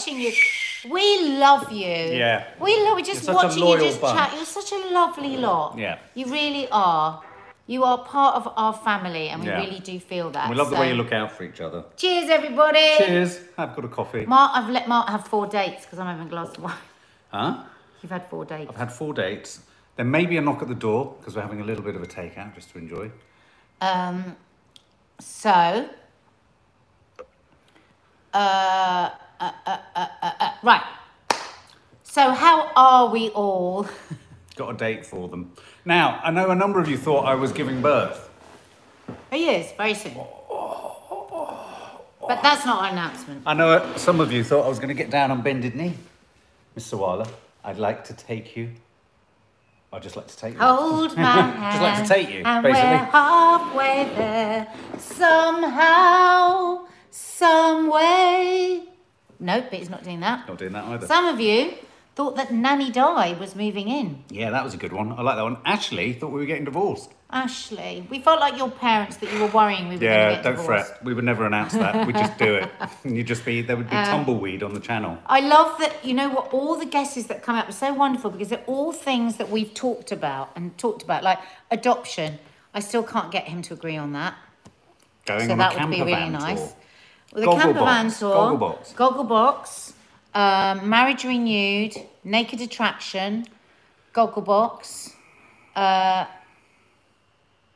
watching you. We love you. Yeah. We love. We just watching you just bunch. chat. You're such a lovely lot. Yeah. You really are. You are part of our family, and we Yeah. really do feel that. We love the way you look out for each other. Cheers, everybody. Cheers. I've got a coffee. Mark, I've let Mark have four dates because I'm having a glass of wine. Huh? You've had four dates. I've had four dates. There may be a knock at the door because we're having a little bit of a takeout just to enjoy. Um, so, uh, uh, uh, uh, right. So, how are we all? Got a date for them. Now, I know a number of you thought I was giving birth. He is very soon. But that's not an announcement. I know some of you thought I was going to get down on bended knee. Miss Sawalha, I'd like to take you. I'd just like to take you. Hold my hand. I'd just like to take you, and basically. we're halfway there. Somehow, some way. Nope, but he's not doing that. Not doing that either. Some of you thought that Nanny Di was moving in. Yeah, that was a good one. I like that one. Ashley thought we were getting divorced. Ashley, we felt like your parents that you were worrying we were going Yeah, to get don't divorced. fret. We would never announce that. We'd just do it. You'd just be, there would be Um, tumbleweed on the channel. I love that, you know what, all the guesses that come up are so wonderful because they're all things that we've talked about and talked about, like adoption. I still can't get him to agree on that. Going so on that a would camper be really van nice. tour. Well, the Goggle camper van box, tour, goggle box. goggle box, um, marriage renewed, naked attraction, goggle box. Uh,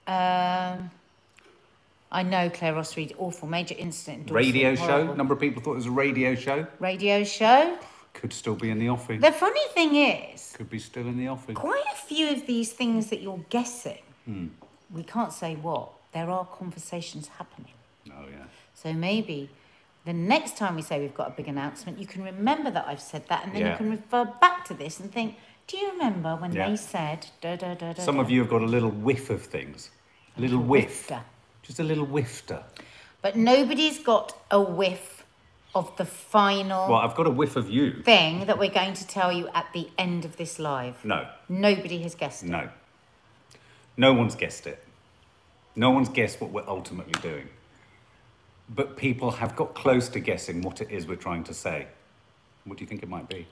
um, I know Claire Ross Reed, awful major incident. Radio show. horrible. A number of people thought it was a radio show. Radio show. Could still be in the offing. The funny thing is, Could be still in the offing. quite a few of these things that you're guessing, Hmm. we can't say what. There are conversations happening. Oh, yeah. So maybe the next time we say we've got a big announcement, you can remember that I've said that, and then Yeah. you can refer back to this and think, do you remember when Yeah. they said da da da da? Some of you have got a little whiff of things. A little whiff. whiffter. Just a little whiffter. But nobody's got a whiff of the final Well, I've got a whiff of you. thing that we're going to tell you at the end of this live. No, Nobody has guessed it. no. No one's guessed it. No one's guessed what we're ultimately doing. But people have got close to guessing what it is we're trying to say. What do you think it might be?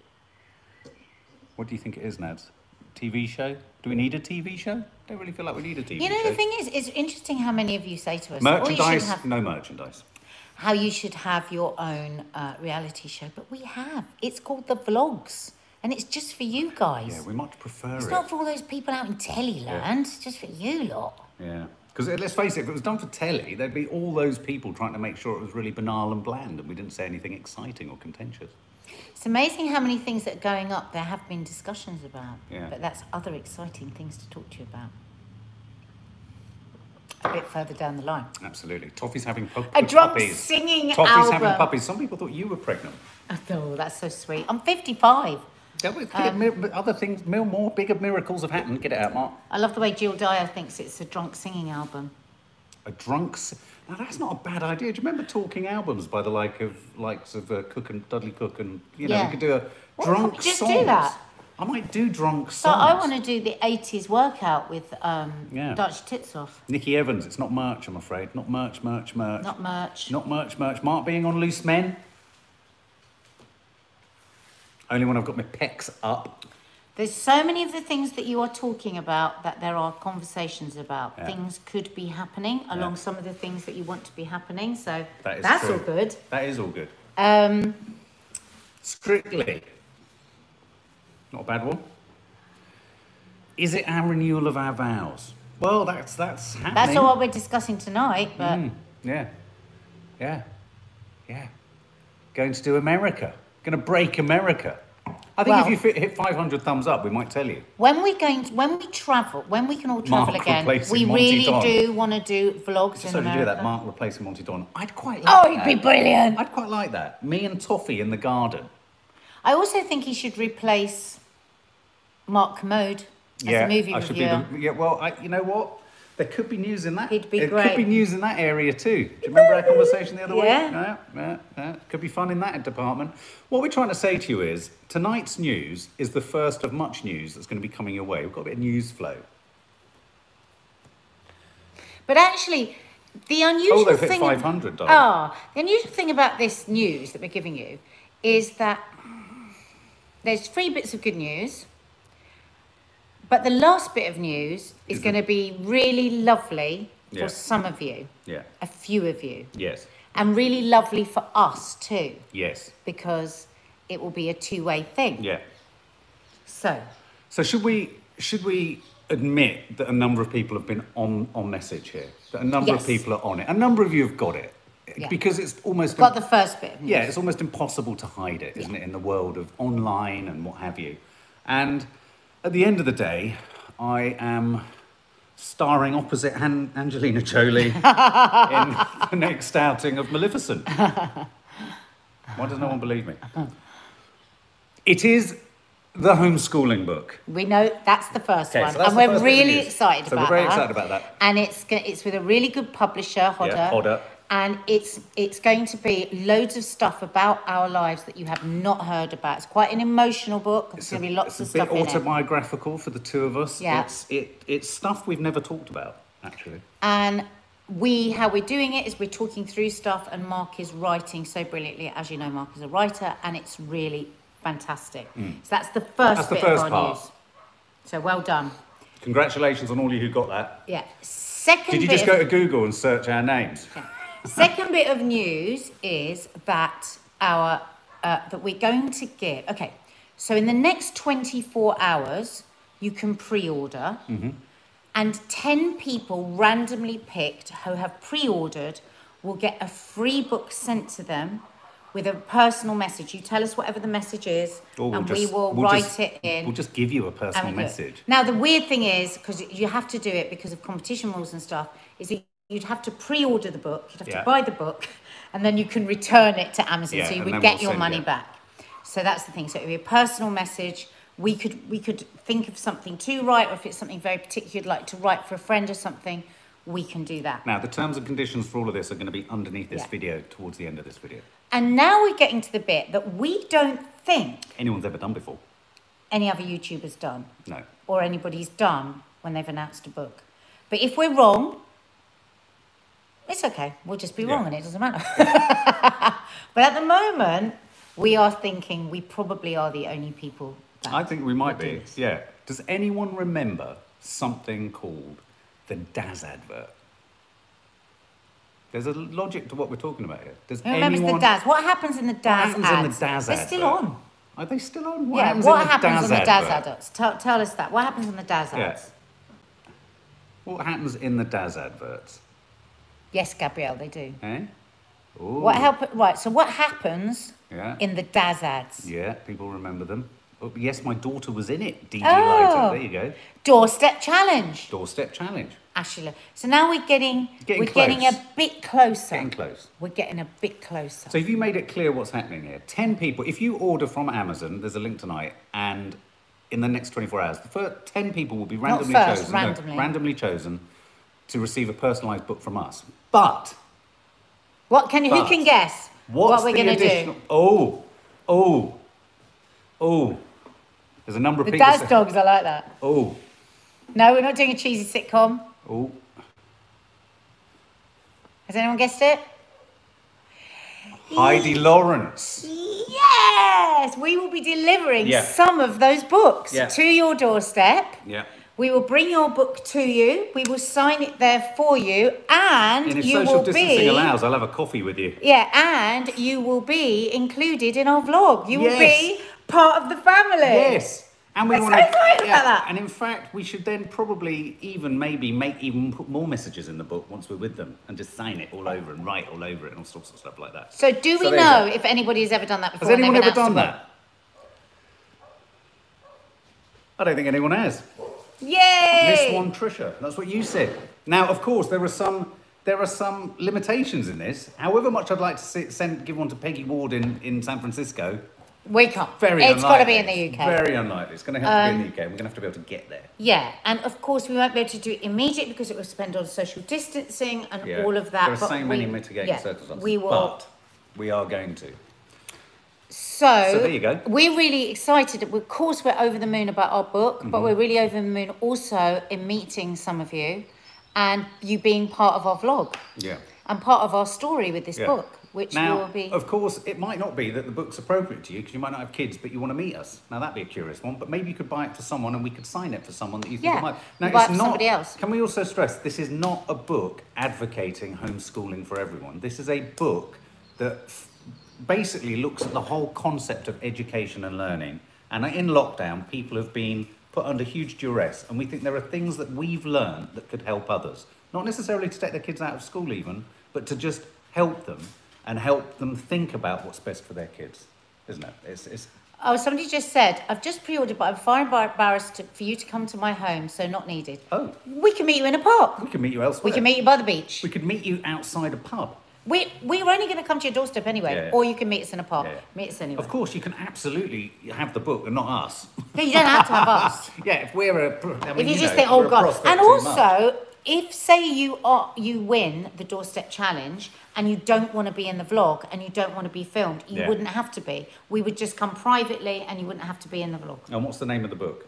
What do you think it is, Nads? TV show? Do we need a TV show? Don't really feel like we need a TV show. You know, show. the thing is, it's interesting how many of you say to us, "Oh, merchandise? have No merchandise. how you should have your own uh, reality show, but we have. It's called the vlogs, and it's just for you guys. Yeah, we much prefer it's it. It's not for all those people out in Tellyland. It's just for you lot. Yeah. Because uh, let's face it, if it was done for telly, there'd be all those people trying to make sure it was really banal and bland and we didn't say anything exciting or contentious. It's amazing how many things that are going up there have been discussions about. Yeah. But that's other exciting things to talk to you about. A bit further down the line. Absolutely. Toffee's having pu- A drunk puppies. singing Toffee's album. having puppies. Some people thought you were pregnant. Oh, that's so sweet. I'm 55. There were Um, other things, more bigger miracles have happened. Get it out, Mark. I love the way Jill Dyer thinks it's a drunk singing album. A drunk. Now that's not a bad idea. Do you remember talking albums by the like of likes of uh, Cook and Dudley Cook and you know Yeah. we could do a What drunk just do that? I might do drunk songs. So. I want to do the 80s workout with um, Yeah. Dutch Tits Off. Nikki Evans. It's not merch, I'm afraid. Not merch, merch, merch. Not merch. Not merch, merch. Mark being on loose men. Only when I've got my pecs up. There's so many of the things that you are talking about that there are conversations about. Yeah. Things could be happening along some of the things that you want to be happening. So That is that's true. all good. That is all good. Um, Strictly. Not a bad one. Is it our renewal of our vows? Well, that's that's happening. that's not what we're discussing tonight, but Mm, yeah. Yeah. Yeah. Going to do America. Going to break America. I think Well- if you fit, hit 500 thumbs up, we might tell you. when we're going to, when we travel, when we can all travel Mark again, we Monty really Don. do want to do vlogs Just in so America. do that, Mark replacing Monty Don. I'd quite oh, like Oh, that. it'd be brilliant. I'd quite like that. Me and Toffee in the garden. I also think he should replace Mark Kermode as a movie I should reviewer. be the, yeah. Well, I, you know what? There could be news in that. He'd be there great. could be news in that area too. Do you remember our conversation the other week? Yeah. Yeah, yeah, yeah. Could be fun in that department. What we're trying to say to you is tonight's news is the first of much news that's going to be coming your way. We've got a bit of news flow. But actually, the unusual Oh, thing. 500, darling. Ah, the unusual thing about this news that we're giving you is that there's three bits of good news. But the last bit of news is going to be really lovely for Yeah. some of you, Yeah. a few of you, Yes. and really lovely for us too, Yes. because it will be a two way thing. Yeah. So, So should we should we admit that a number of people have been on on message here? That a number Yes. of people are on it. A number of you have got it. Yeah. Because it's almost got the first bit. yeah, it's almost impossible to hide it, isn't it, in the world of online and what have you. And at the end of the day, I am starring opposite Han- Angelina Jolie in the next outing of Maleficent. Why does no one believe me? It is the homeschooling book. We know that's the first Okay, one, so that's and the we're first bit of really news. excited So we're very that. excited about that. And it's go- it's with a really good publisher, Hodder. Yeah, Hodder. And it's it's going to be loads of stuff about our lives that you have not heard about. It's quite an emotional book. There's going to be lots it's of a bit stuff in it. autobiographical for the two of us. Yeah. It's, it, it's stuff we've never talked about, actually. And we, how we're doing it is we're talking through stuff, and Mark is writing so brilliantly. As you know, Mark is a writer, and it's really fantastic. So that's the first Mm. That's the bit first of our part. news. So well done. Congratulations on all you who got that. Yeah. Second Did you bit just go to Google and search our names? Second bit of news is that our uh, that we're going to give. Okay, so in the next twenty four hours, you can pre-order, and ten people randomly picked who have pre-ordered will get a free book sent to them with a personal message. You tell us whatever the message is, we'll and just- we will we'll write just- it in. We'll just give you a personal and we do it. message. Now the weird thing is because you have to do it because of competition rules and stuff. Is that you'd have to pre-order the book, you'd have Yeah. to buy the book, and then you can return it to Amazon, Yeah, so you would get we'll your money you- back. So that's the thing. So it would be a personal message. We could we could think of something to write, or if it's something very particular you'd like to write for a friend or something, we can do that. Now, the terms and conditions for all of this are going to be underneath this Yeah. video, towards the end of this video. And now we're getting to the bit that we don't think Anyone's ever done before? any other YouTuber's done. No. or anybody's done when they've announced a book. But if we're wrong, it's okay. We'll just be wrong Yeah. and it doesn't matter. but at the moment, we are thinking we probably are the only people that I think we might would do be. Yeah. Does anyone remember something called the Daz advert? There's a logic to what we're talking about here. Does Who remembers anyone... the Daz? What happens in the What Daz happens ads? in the Daz They're still on. Are they still on? What yeah, happens what in the happens Daz on the Daz adverts? Tell, tell us that. What happens in the Daz Yeah. ads? What happens in the Daz adverts? Yes, Gabrielle, they do. Eh? Ooh. What help? Right. So what happens Yeah. in the Daz ads? Yeah, people remember them. Oh, yes, my daughter was in it. DG Oh. Lighter. There you go. Doorstep challenge. Doorstep challenge. Ashley. So now we're getting, Getting we're getting a bit closer. Getting close. We're getting a bit closer. So, if you made it clear what's happening here? 10 people, if you order from Amazon, there's a link tonight, and in the next 24 hours, the first 10 people will be randomly first, chosen. no, randomly. randomly chosen to receive a personalised book from us. But, what can who can guess what we're going to do? Oh, oh, oh. There's a number of The people. Daz dogs, I like that. Oh, No, we're not doing a cheesy sitcom. oh. Has anyone guessed it? Heidi Lawrence. Yes, we will be delivering Yeah. some of those books Yeah. to your doorstep. Yeah. We will bring your book to you. We will sign it there for you, and And if you social will distancing be allows, I'll have a coffee with you. yeah, and you will be included in our vlog. You will be part of the family. Yes. And we We're want so excited about that. And in fact, we should then probably even maybe make even put more messages in the book once we're with them and just sign it all over and write all over it and all sorts of stuff like that. So, do we So know if anybody has ever done that before? Has anyone ever done that? I don't think anyone has. Yay! Miss one Trisha. That's what you said. Now, of course, there are some there are some limitations in this. However much I'd like to see, send give one to Peggy Ward in, in San Francisco, We can't. very unlikely. It's got to be in the UK. Very unlikely. It's going to have to be Um, in the UK. We're going to have to be able to get there. Yeah, and of course we won't be able to do it immediately because it will depend on social distancing and Yeah. all of that. There are but so many we- mitigating yeah, circumstances. We will. But we are going to. So, So there you go. We're really excited. Of course, we're over the moon about our book, Mm-hmm. but we're really over the moon also in meeting some of you and you being part of our vlog Yeah. and part of our story with this Yeah. book. which now, will be. of course, it might not be that the book's appropriate to you because you might not have kids, but you want to meet us. Now that'd be a curious one. But maybe you could buy it for someone, and we could sign it for someone that you think Yeah, might. Now it's not. somebody else. Can we also stress this is not a book advocating homeschooling for everyone. This is a book that basically looks at the whole concept of education and learning. And in lockdown, people have been put under huge duress, and we think there are things that we've learned that could help others. Not necessarily to take their kids out of school, even, but to just help them and help them think about what's best for their kids, isn't it? It's, it's Oh, somebody just said, I've just pre-ordered, but I'm far embar- embarrassed to, for you to come to my home, so not needed. oh, We can meet you in a park. we can meet you elsewhere. We can meet you by the beach. We could meet you outside a pub. We we were only going to come to your doorstep anyway, Yeah, yeah. or you can meet us in a park. Yeah, yeah. Meet us anywhere. Of course, you can absolutely have the book and not us. No, you don't have to have us. yeah, if we're a, mean, if you, just know, think, oh god, and too much. also if say you are you win the doorstep challenge and you don't want to be in the vlog and you don't want to be filmed, you Yeah. wouldn't have to be. We would just come privately and you wouldn't have to be in the vlog. And what's the name of the book?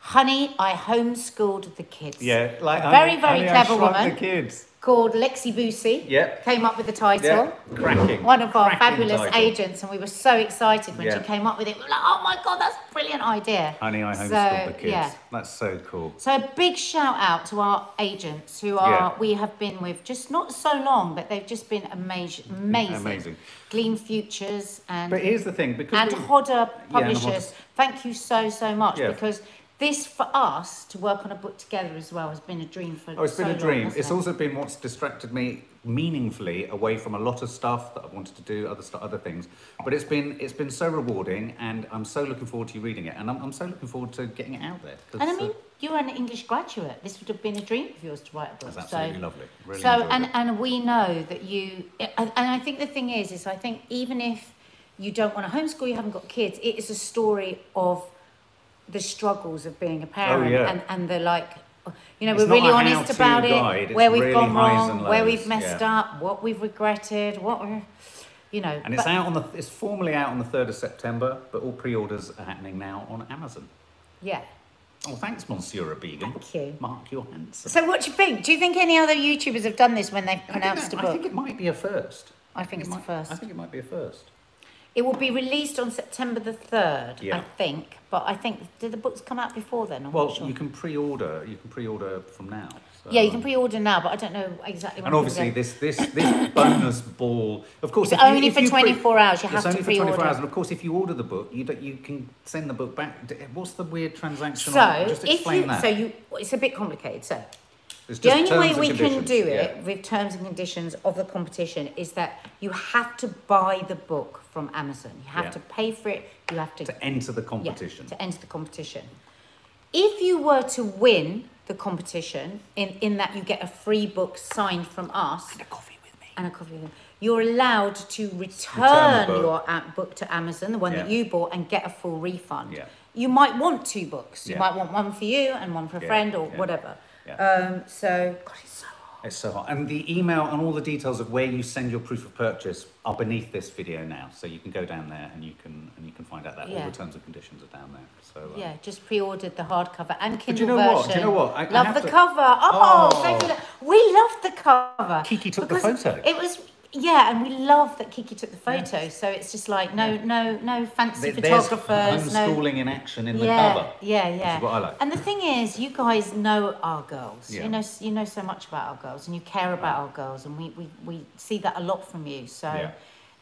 Honey, I homeschooled the kids. Yeah, like a very Honey- very Honey, clever Shrunk woman The kids. Called Lexi Boosie. Yep. Came up with the title. Yeah, cracking. One of our cracking fabulous title. agents, and we were so excited when Yeah. she came up with it. We were like, "Oh my god, that's a brilliant idea!" Honey, I So, the kids. yeah. That's so cool. So a big shout out to our agents who are Yeah. we have been with just not so long, but they've just been amazing, amazing. Amazing. Gleam Futures and But here's the thing, because and we- Hodder Yeah, and Publishers. Hodder. Thank you so so much Yeah. because this for us to work on a book together as well has been a dream for. Oh, it's been a dream. Long, it's it? also been what's distracted me meaningfully away from a lot of stuff that I wanted to do, other stuff, other things. But it's been it's been so rewarding, and I'm so looking forward to you reading it, and I'm, I'm so looking forward to getting it out there. And I uh, mean, you're an English graduate. This would have been a dream of yours to write a book. That's absolutely so, lovely. Really so and it. and we know that you and and I think the thing is is I think even if you don't want to homeschool, you haven't got kids, it is a story of the struggles of being a oh, parent Oh, yeah. and and the like you know It's we're really honest about guide, it it's where we've really gone wrong where we've messed yeah. up what we've regretted what we're you know And it's out on the it's formally out on the third of September, but all pre-orders are happening now on Amazon. yeah Oh, thanks, Monsieur Began. Thank you. Mark Johansson. so what do you think do you think any other YouTubers have done this when they've pronounced a book I think it might be a first. I think It it's might- the first I think it might be a first. It will be released on September the 3rd, I think. But I think, did the books come out before then? I'm Well, sure. you can pre-order. You can pre-order from now. so- yeah, you can pre order now, but I don't know exactly when And obviously, this this this bonus ball, of course, It's you- only if for 24 hours, you have it's to only for 24 hours, and of course, if you order the book, you don't, you can send the book back. What's the weird transaction? So, on- just if explain you, that. so you, it's a bit complicated. So, It's the only way we can do yeah. it with terms and conditions of the competition is that you have to buy the book from Amazon. You have Yeah. to pay for it. You have to to enter the Yeah, competition. to enter the competition. If you were to win the competition, in, in that you get a free book signed from us and a coffee with me. and a copy of them, you're allowed to return, book. your book to Amazon, the one that you bought, and get a full refund. Yeah. You might want two books. You might want one for you and one for a Yeah, friend or yeah, whatever. Yeah. Um, so, God, it's so hard. It's so hot. And the email and all the details of where you send your proof of purchase are beneath this video now, so you can go down there and you can and you can find out that all Yeah. the terms and conditions are down there. So uh, Yeah, just pre-ordered the hardcover and Kindle But you know version. what? Do you know what? I- I love have the to- cover. Oh, Oh. thank you. We love the cover. Kiki took the photo. It was yeah, and we love that Kiki took the photo. So it's just like no, no, no fancy There- photographers. No. in action in the Yeah, cover. yeah, yeah. what I like. And the thing is, you guys know our girls. Yeah. You know, you know so much about our girls, and you care about our girls, and we, we, we see that a lot from you. So Yeah.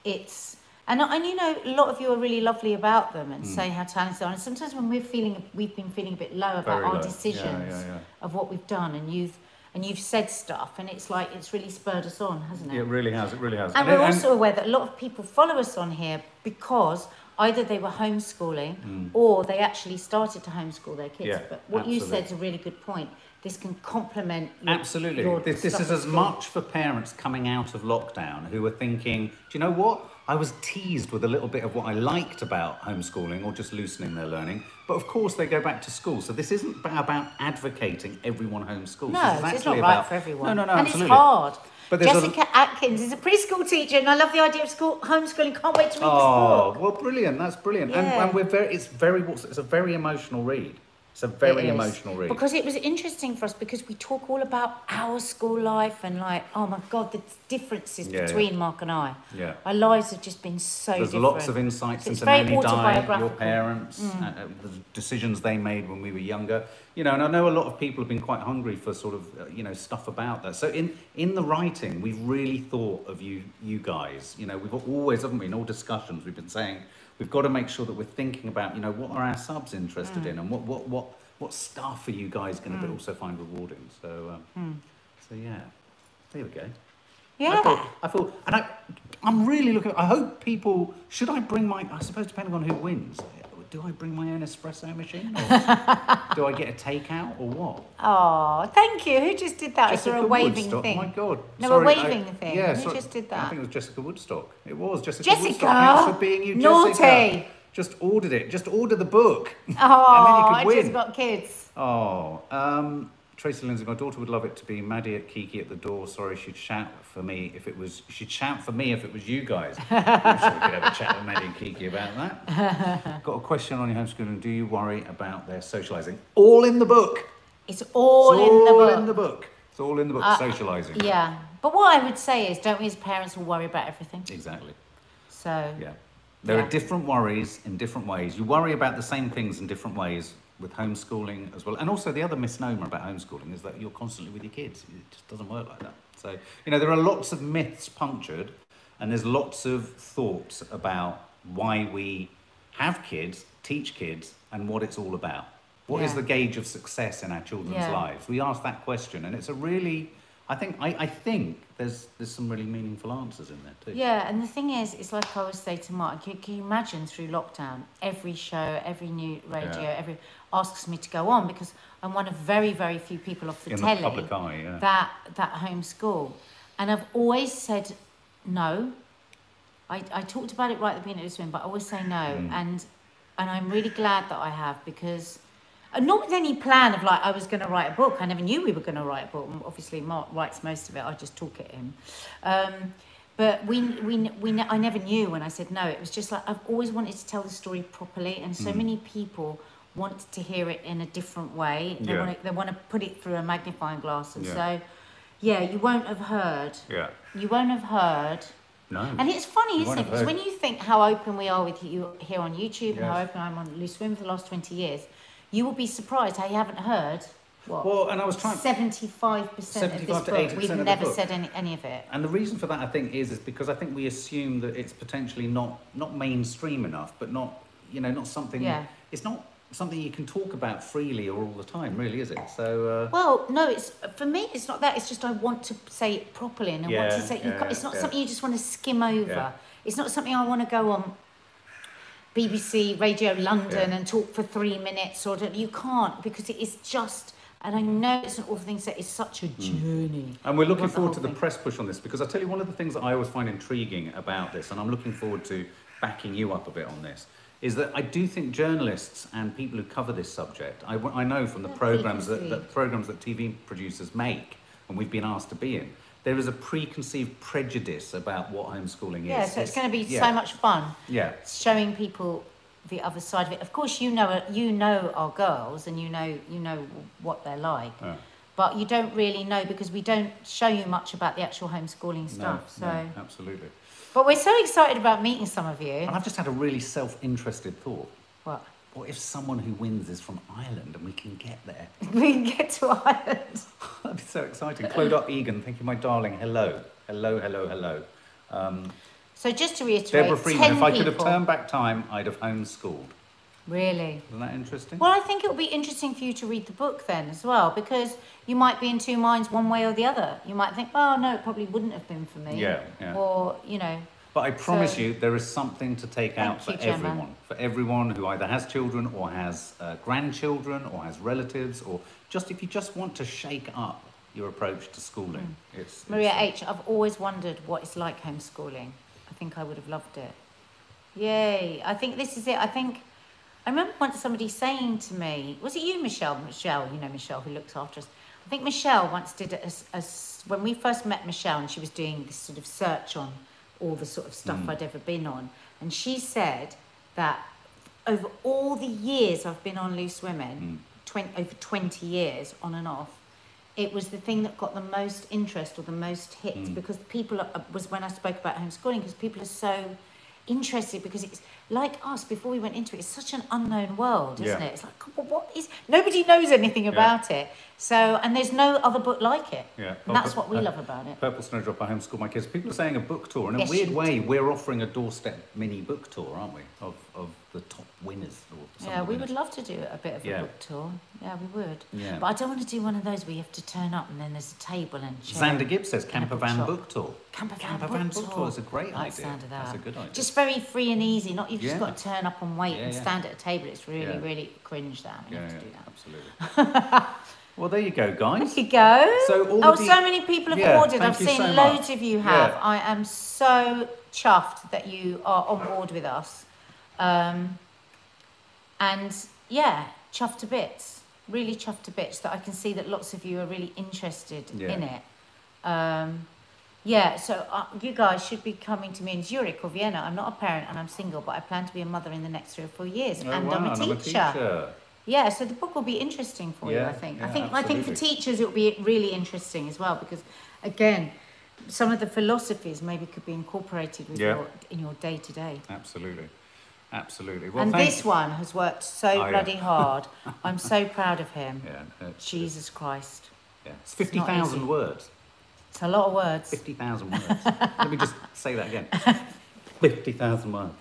it's and and you know, a lot of you are really lovely about them Mm. and say how talented they are. And sometimes when we're feeling, we've been feeling a bit low about Very our low. Yeah, decisions yeah, yeah. of what we've done, and you've and you've said stuff, and it's like it's really spurred us on, hasn't it? It really has. It really has. And we're also aware that a lot of people follow us on here because either they were homeschooling or they actually started to homeschool their kids. Mm. Yeah, but what you said is a really good point. This can complement your, Absolutely. your This, this is as much for parents coming out of lockdown who are thinking, do you know what? I was teased with a little bit of what I liked about homeschooling or just loosening their learning. But of course, they go back to school. So this isn't about advocating everyone homeschools. No, it's actually not right about- for everyone. No, no, no, and absolutely. it's hard. But there's a- Jessica Atkins is a preschool teacher, and I love the idea of school homeschooling. Can't wait to read Oh, this book. Oh, well, brilliant. That's brilliant. And, Yeah. and we're very, it's very, it's a very emotional read. It's a very It emotional read. Because it was interesting for us because we talk all about our school life and like, oh my God, the differences Yeah, yeah. between Mark and I. yeah. Our lives have just been so There's different. lots of insights into Nanny Di, your. Mm. parents, uh, uh, the decisions they made when we were younger. You know, and I know a lot of people have been quite hungry for sort of, uh, you know, stuff about that. So in in the writing, we've really thought of you, you guys. You know, we've always, haven't we, in all discussions, we've been saying we've got to make sure that we're thinking about, you know, what are our subs interested Mm. in, and what what what what stuff are you guys going to also find rewarding. So, um, so yeah, there we go. I Yeah. thought, I thought, and I, I'm really looking. I hope people. Should I bring my? I suppose depending on who wins, do I bring my own espresso machine, or do I get a takeout, or what? Oh, thank you. Who just did that? Is there a waving Woodstock. thing? My God. No, a Sorry, waving I- thing. Yeah, Who sorry. just did that? I think it was Jessica Woodstock. It was Jessica. Jessica! Woodstock. Thanks for being you, Naughty! Jessica. Just ordered it. Just order the book. Oh, and then you could I just got kids. Oh, um, Tracy Lindsay, my daughter would love it to be Maddie at Kiki at the door. Sorry, she'd shout for me if it was. She'd shout for me if it was you guys. I'm sure we could have a chat with Maddie and Kiki about that. Got a question on your homeschooling. Do you worry about their socialising? All in the book. It's all it's in the all book. in the book. It's all in the book. Uh, socialising. Yeah. But what I would say is, don't we as parents all worry about everything? Exactly. So, Yeah. There Yeah. are different worries in different ways. You worry about the same things in different ways with homeschooling as well. And also, the other misnomer about homeschooling is that you're constantly with your kids. It just doesn't work like that. So, you know, there are lots of myths punctured, and there's lots of thoughts about why we have kids, teach kids, and what it's all about. What is Yeah. the gauge of success in our children's Yeah. lives? We ask that question, and it's a really, I think, I, I think there's there's some really meaningful answers in there too. yeah. And the thing is, it's like I always say to Mark, can, can you imagine through lockdown, every show, every new radio, Yeah. every asks me to go on because I'm one of very, very few people off the in telly the eye, yeah. that that homeschool, and I've always said no. I, I talked about it right at the beginning of this one, but I always say no, Mm. and and I'm really glad that I have because. Uh, Not with any plan of like I was going to write a book. I never knew we were going to write a book. Obviously, Mark writes most of it. I just talk at him. Um, but we, we, we, ne- I never knew when I said no. It was just like I've always wanted to tell the story properly, and so Mm. many people want to hear it in a different way. They Yeah. want to, they want to put it through a magnifying glass, and Yeah. so yeah, you won't have heard. yeah. You won't have heard. No. And it's funny, You isn't it? Because when you think how open we are with you here on YouTube and how open I'm on Loose Women for the last 20 years, you will be surprised how you haven't heard what? Well, and I was trying. 75% of this 75 to book. 80% We've never book. said any, any of it. And the reason for that, I think, is is because I think we assume that it's potentially not not mainstream enough, but not you know not something. Yeah. It's not something you can talk about freely or all the time, really, is it? So. Uh, Well, no, it's for me. It's not that. It's just I want to say it properly, and I want to say you yeah, ca- it's not yeah. something you just want to skim over. Yeah. It's not something I want to go on BBC Radio London Yeah. and talk for three minutes or you can't because it is just. And I know it's an awful thing say. It's such a hmm. journey. And we're looking the forward to the thing. press push on this because I tell you, one of the things that I always find intriguing about this, and I'm looking forward to backing you up a bit on this, is that I do think journalists and people who cover this subject, I, I know from the They're programs that, that preconceived. programs that TV producers make, and we've been asked to be in, there is a preconceived prejudice about what homeschooling is. Yeah, so it's going to be yeah, so much fun Yeah, showing people the other side of it. Of course, you know you know our girls and you know you know what they're like. Yeah. but you don't really know because we don't show you much about the actual homeschooling stuff. no, so, no, absolutely. but we're so excited about meeting some of you. And I've just had a really self-interested thought. What? What if someone who wins is from Ireland and we can get there? We can get to Ireland. That'd be so exciting. Claude Egan, thank you, my darling. Hello. Hello, hello, hello. Um, So just to reiterate, Deborah Freeman, 10 if I could have people- turned back time, I'd have homeschooled. Really? Isn't that interesting? Well, I think it will be interesting for you to read the book then as well, because you might be in two minds one way or the other. You might think, oh no, it probably wouldn't have been for me. Yeah, yeah. Or you know, But I promise So- you, there is something to take out for you, everyone. For everyone who either has children or has uh, grandchildren or has relatives, or just if you just want to shake up your approach to schooling. It's, Hmm. Maria H, I've always wondered what it's like homeschooling. I think I would have loved it. Yay. I think this is it. I think, I remember once somebody saying to me, was it you, Michelle? Michelle, you know Michelle, who looks after us. I think Michelle once did a, a- a- when we first met Michelle and she was doing this sort of search on all the sort of stuff Mm. I'd ever been on. And she said that over all the years I've been on Loose Women, 20, over 20 years on and off, it was the thing that got the most interest or the most hits Mm. because people are, was when I spoke about homeschooling because people are so interested because it's like us before we went into it it's such an unknown world isn't Yeah. it it's like "God, what is nobody knows anything Yeah. about it so and there's no other book like it Yeah. and that's Oh, what we uh, love about it Purple Snowdrop, I homeschool my kids. People are saying a book tour. In a Yes, weird you way, we're offering a doorstep mini book tour, aren't we? Of, of the top winners. Or yeah we would love to do a bit of Yeah. a book tour yeah we would Yeah. but I don't want to do one of those where you have to turn up and then there's a table and chair Xander Gibbs says camper van book tour. Camper van, book, tour. is a great I like the idea. sound of that. That's a good idea. Just very free and easy. Not you've just got to turn up and wait Yeah, and yeah. stand at a table. It's really, Yeah. really cringe that. You yeah, have yeah, to do that. absolutely. well, there you go, guys. There you go. So all oh, the- so many people have Yeah, ordered. I've seen so loads much. of you have. Yeah. I am so chuffed that you are on board with us. Um, and yeah, chuffed to bits. Really chuffed to bits that I can see that lots of you are really interested Yeah. in it. Um, yeah, so uh, you guys should be coming to me in Zurich or Vienna. I'm not a parent and I'm single, but I plan to be a mother in the next three or four years. Oh, and wow, I'm a teacher. I'm a teacher. Yeah, so the book will be interesting for you. I think. yeah, I think. I think for teachers it will be really interesting as well because, again, some of the philosophies maybe could be incorporated with Yeah. your in your day to day. Absolutely. Absolutely. Well, And this one has worked so Oh, yeah. bloody hard. I'm so proud of him. Yeah, Jesus Christ, yeah. It's 50,000 words. It's a lot of words. 50,000 words. Let me just say that again. 50,000 words.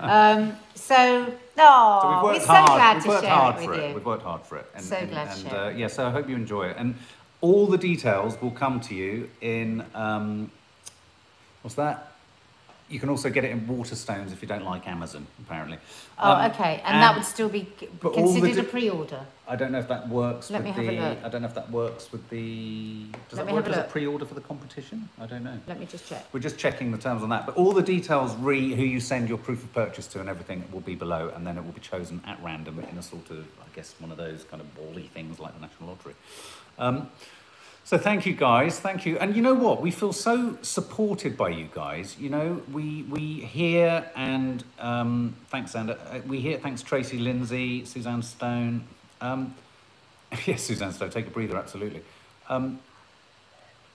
Um, so, no, So we're so hard. glad we've to worked share hard it for with it. you. We've worked hard for it. And, So and, glad to and, share uh, yeah, so I hope you enjoy it. And all the details will come to you in um, what's that? You can also get it in Waterstones if you don't like Amazon, apparently. Oh, Um, okay, and, that would still be c- but all the considered a pre-order. I don't know if that works Let with me have the. a look. I don't know if that works with the. Does Let that work as a pre-order for the competition? I don't know. Let me just check. We're just checking the terms on that, but all the details, re who you send your proof of purchase to, and everything will be below, and then it will be chosen at random in a sort of, I guess, one of those kind of bally things like the National Lottery. Um, so thank you guys, thank you, and you know what? We feel so supported by you guys. You know, we we hear and um, thanks, Sander. uh, We hear thanks Tracy Lindsay, Suzanne Stone. Um, yes, Suzanne Stone, take a breather, absolutely. Um,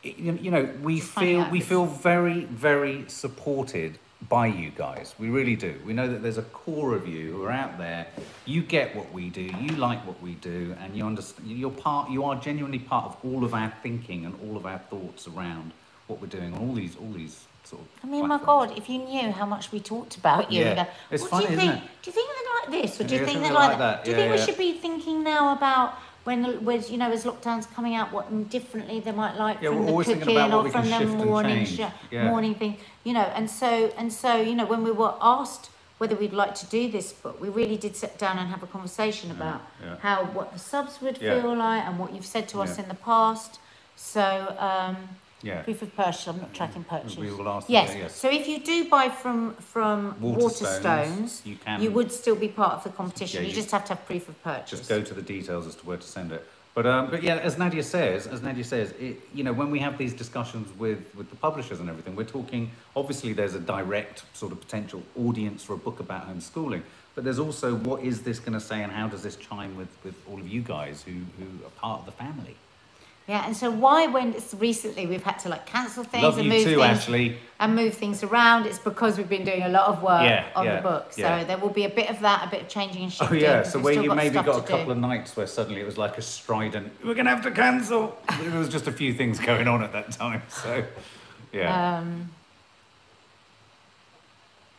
you you know, we feel we feel very, very supported by you guys. We really do. We know that there's a core of you who are out there. You get what we do. You like what we do, and you understand. You're part. You are genuinely part of all of our thinking and all of our thoughts around what we're doing on all these, all these sort of. I mean, my. God, if you knew how much we talked about you, Yeah. know, It's what funny, do you isn't think? it? Do you think they're like this, or do Yeah, you think they're like like that? that. Do you Yeah, think we should be thinking now about when, with you know, as lockdown's coming out, what differently they might like Yeah, from the cooking or from the morning sh- Yeah. morning thing, you know, and so and so, you know, when we were asked whether we'd like to do this book, we really did sit down and have a conversation about yeah. how what the subs would feel like and what you've said to us in the past. So. Um, Yeah. Proof of purchase. I'm not tracking purchase. We will ask Yes. yeah, yes. So if you do buy from from Waterstones, Waterstones, you can- you would still be part of the competition. Yeah, you, you- just have to have proof of purchase. Just go to the details as to where to send it. But um, but yeah, as Nadia says, as Nadia says, it, you know, when we have these discussions with with the publishers and everything, we're talking. Obviously, there's a direct sort of potential audience for a book about homeschooling, but there's also what is this going to say, and how does this chime with with all of you guys who who are part of the family? Yeah. And so why, when it's recently we've had to like cancel things Love and you move too, things Ashley. and move things around, it's because we've been doing a lot of work Yeah, on yeah, the book. So yeah. there will be a bit of that, a bit of changing and Oh shifting. yeah, 'cause so we've where still you maybe stuff got a to couple do. of nights where suddenly it was like a strident, we're gonna have to cancel. there was just a few things going on at that time, so yeah. Um,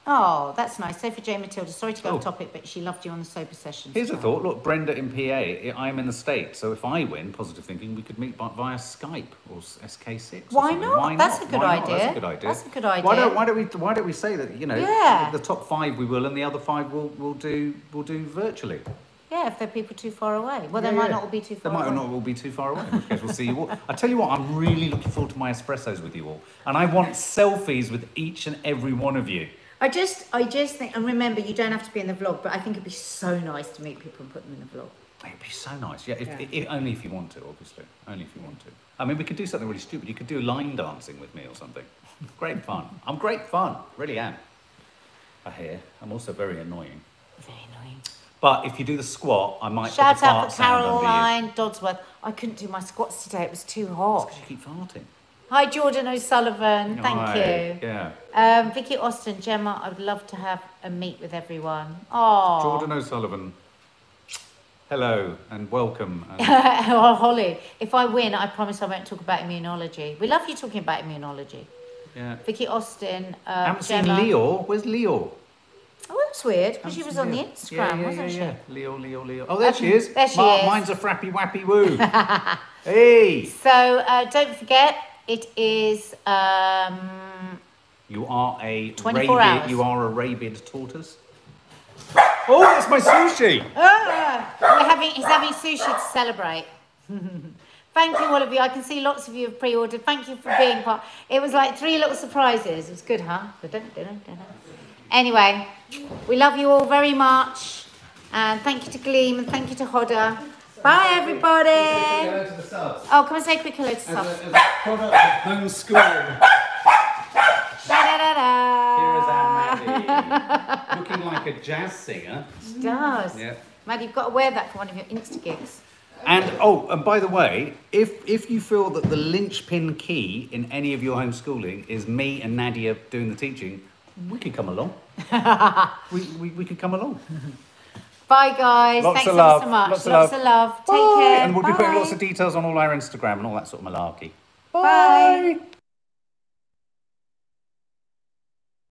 oh, that's nice. Sophie J. Matilda. Sorry to go Oh. off topic, but she loved you on the sober sessions. Here's a thought. Look, Brenda in PA. I'm in the States, so if I win, positive thinking, we could meet via Skype or SK6. Why something. not? Why That's not? a good Why not? idea. That's a good idea. That's a good Why idea. don't Why don't we Why don't we say that? You know, Yeah. the top five we will, and the other five we'll we'll do we'll do virtually. Yeah, if they're people too far away. Well, they might yeah. not all be too far away. They might not all be too far away. In which case, we'll see you all. I tell you what, I'm really looking forward to my espressos with you all, and I want selfies with each and every one of you. I just, I just think, and remember, you don't have to be in the vlog, but I think it'd be so nice to meet people and put them in the vlog. It'd be so nice. Yeah, if, Yeah. If, only if you want to, obviously. Only if you want to. I mean, we could do something really stupid. You could do line dancing with me or something. Great fun. I'm great fun. Really am. I hear. I'm also very annoying. Very annoying. But if you do the squat, I might Shout put the out fart for sound. Caroline Dodsworth. I couldn't do my squats today, it was too hot. Because you keep farting. Hi, Jordan O'Sullivan. Thank Hi, you. Yeah. Um, Vicky Austin, Gemma, I would love to have a meet with everyone. Oh, Jordan O'Sullivan. Hello and welcome. And oh, Holly, if I win, I promise I won't talk about immunology. We love you talking about immunology. yeah. Vicky Austin, uh, I haven't seen Leo. Where's Leo? Oh, that's weird because she was seen on the Instagram, yeah, yeah, wasn't yeah, she? Leo, Leo, Leo. Oh, there she is. There she Ma- is. Mine's a frappy wappy woo. hey. So uh, don't forget, it is um, You are a 24 rabid, hours. You are a rabid tortoise. Oh, that's my sushi. Ah, we're having, he's having sushi to celebrate. Thank you, all of you. I can see lots of you have pre-ordered. Thank you for being part. It was like three little surprises. It was good, huh? Anyway, we love you all very much. And thank you to Gleam and thank you to Hodder. Bye, everybody. the. Oh, come and say a quick hello to As a, as a product of homeschooling. Here is our. Maddie. Looking like a jazz singer. It does. Yeah. Maddie, you've got to wear that for one of your Insta gigs. And oh, and by the way, if if you feel that the linchpin key in any of your homeschooling is me and Nadia doing the teaching, we could come along. we, we, we could come along. Bye, guys. Lots Thanks of love. so much. Lots Lots, of of love. love. Take Bye. care. And we'll be putting lots of details on all our Instagram and all that sort of malarkey. Bye.